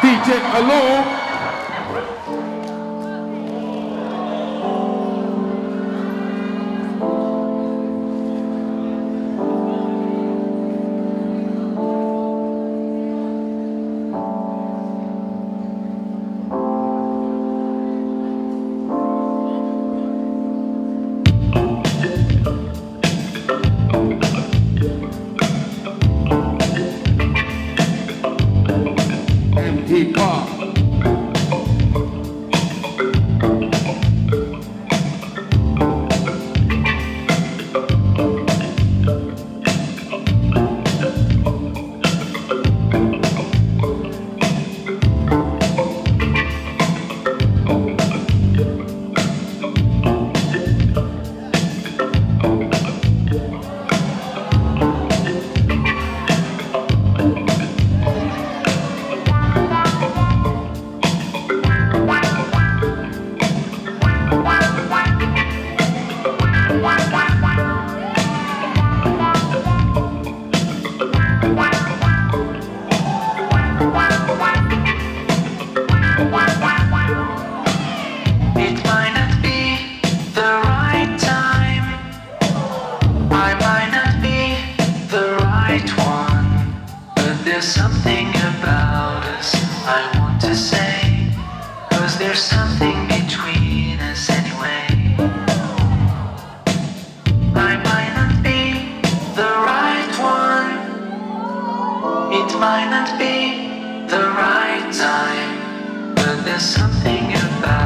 DJ Hello. Something about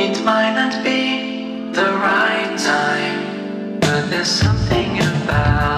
It might not be the right time, but there's something about.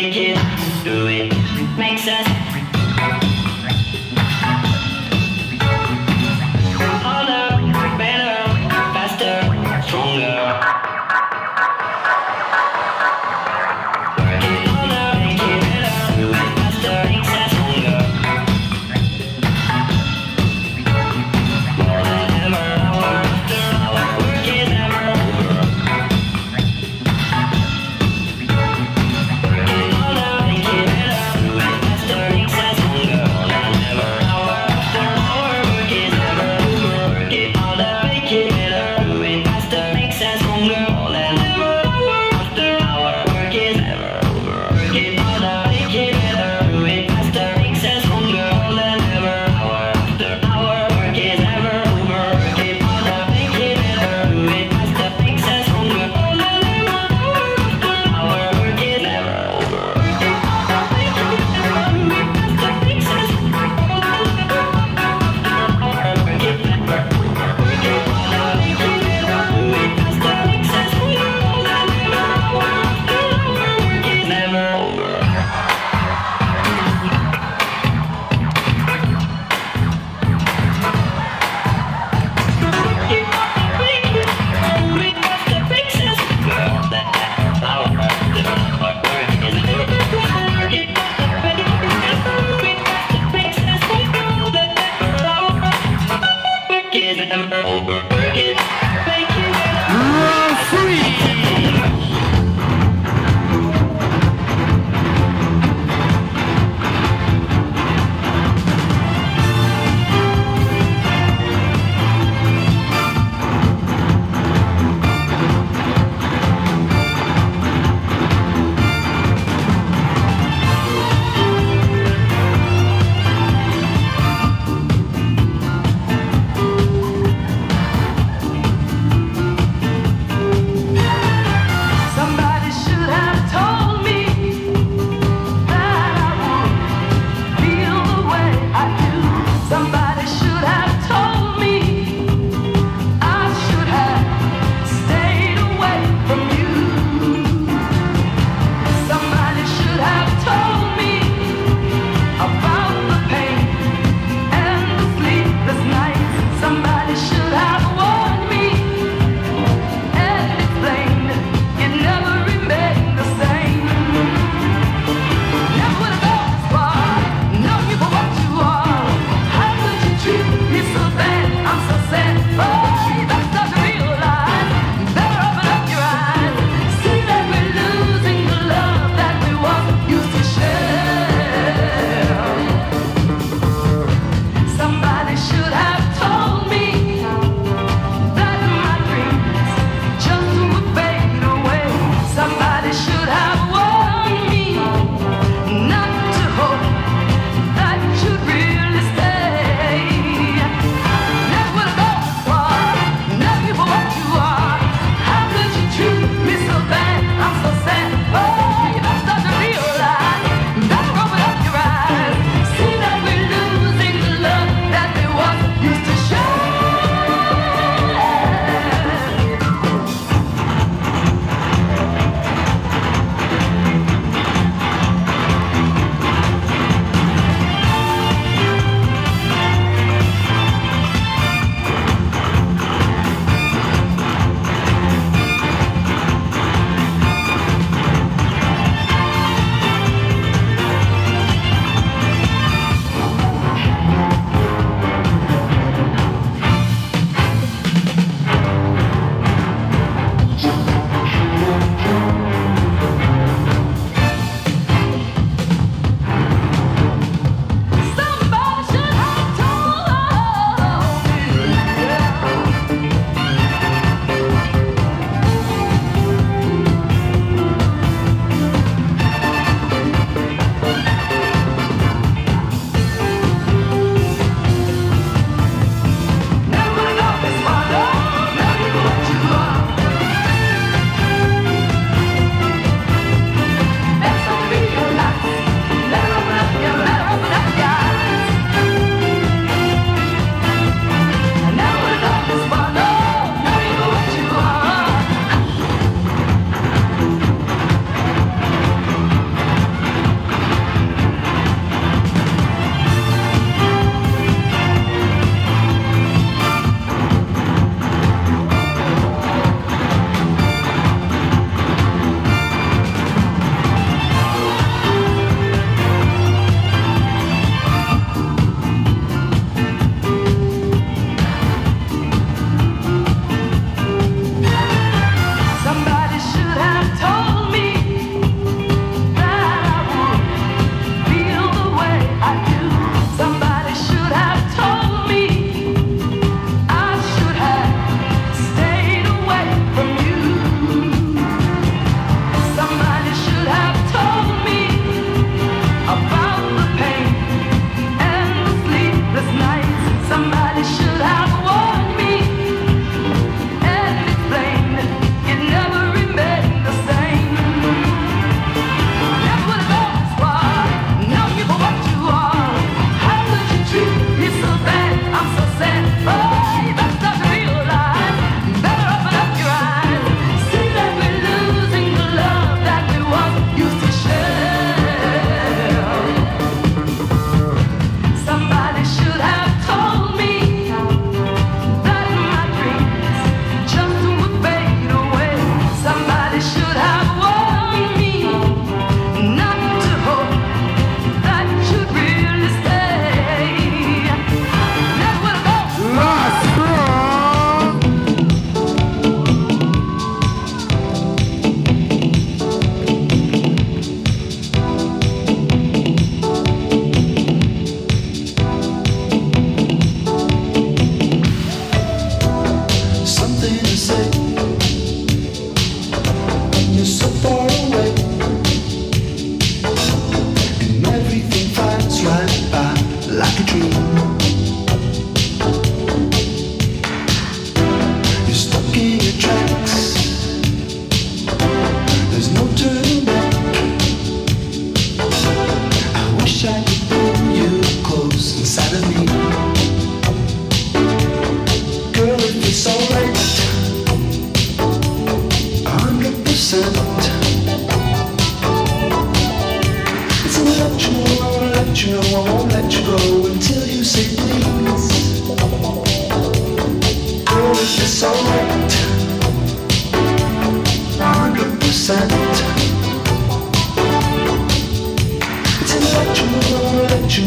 make it do it. Makes us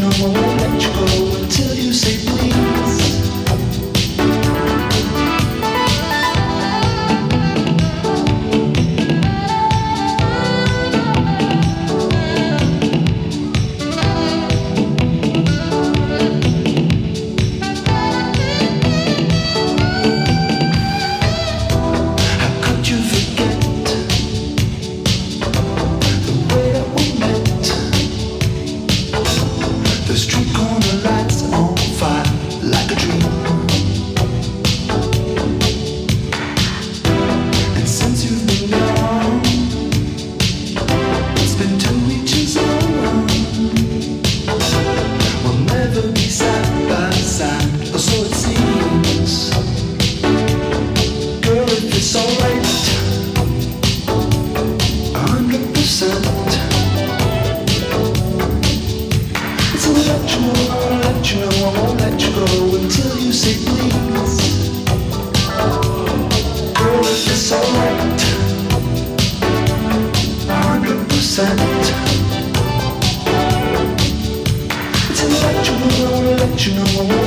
I won't let you go until you say please. you know.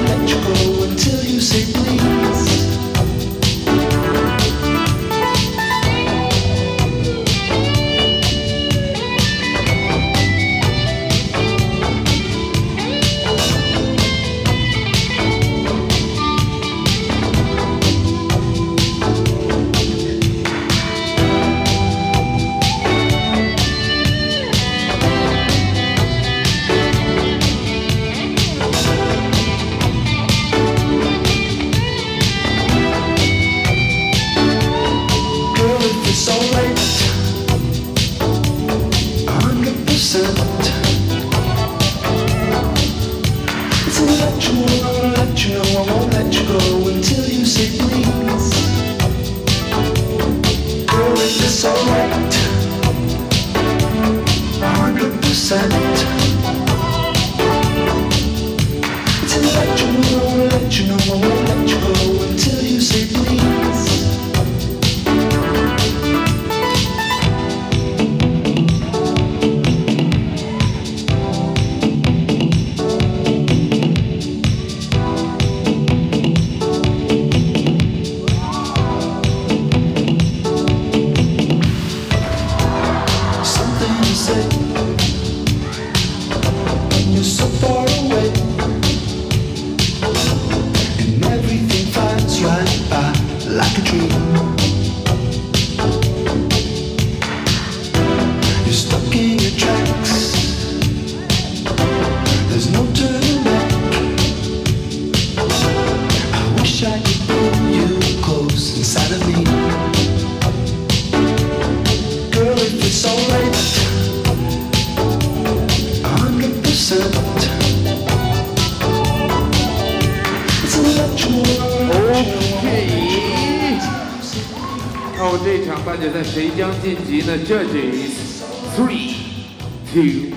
Jinji the judges. Three, two,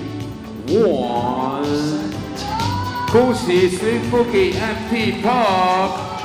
one. 恭喜 Slim and MT Pop。